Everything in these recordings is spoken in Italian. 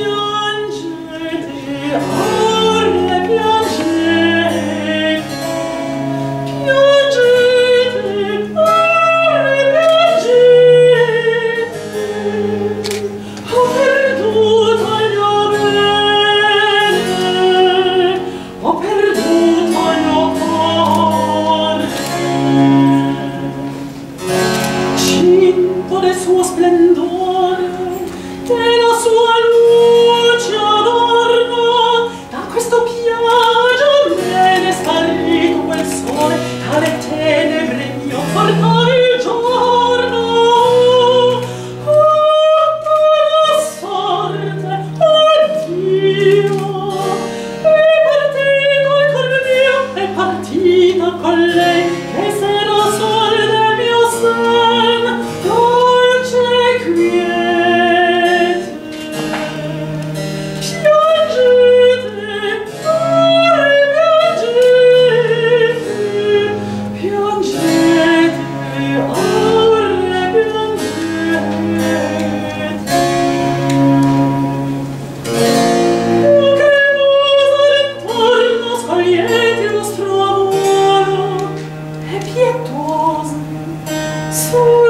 远去的。so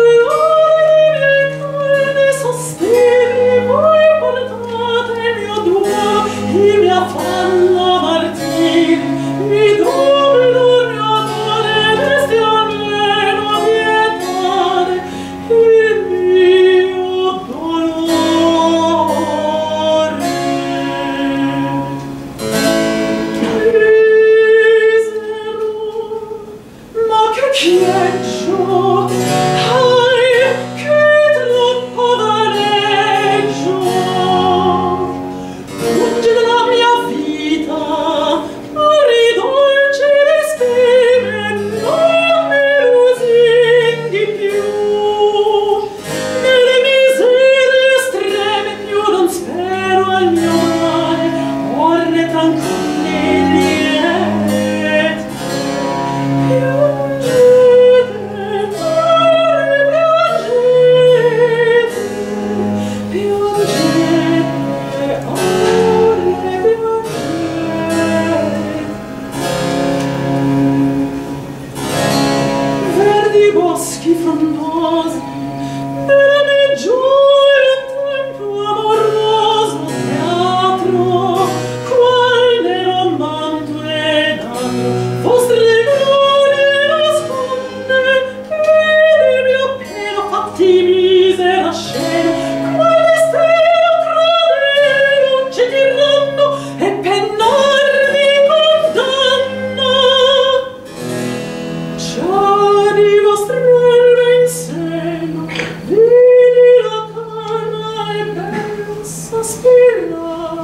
boschi frondosi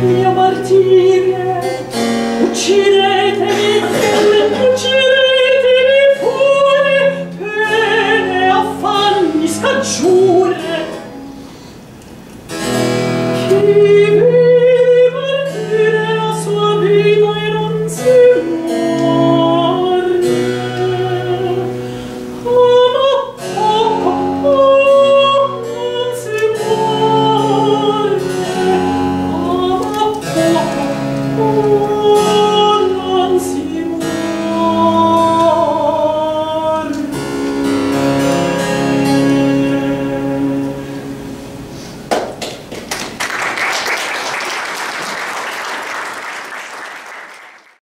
mio martirio uccide